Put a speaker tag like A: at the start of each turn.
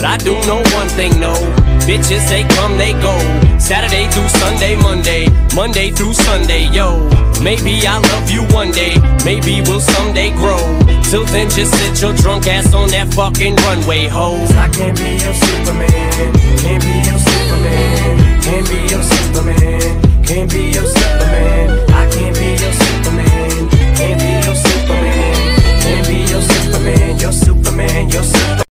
A: But I do know one thing, no. Bitches, they come, they go. Saturday through Sunday, Monday, Monday through Sunday, yo. Maybe I'll love you one day, maybe we'll someday grow. Till then, just sit your drunk ass on that fucking runway, ho.
B: I can't be your Superman, can't be your Superman, can't be your Superman, can't be your Superman.